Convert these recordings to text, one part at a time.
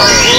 Yeah.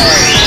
Yes!